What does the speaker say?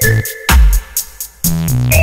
Bye.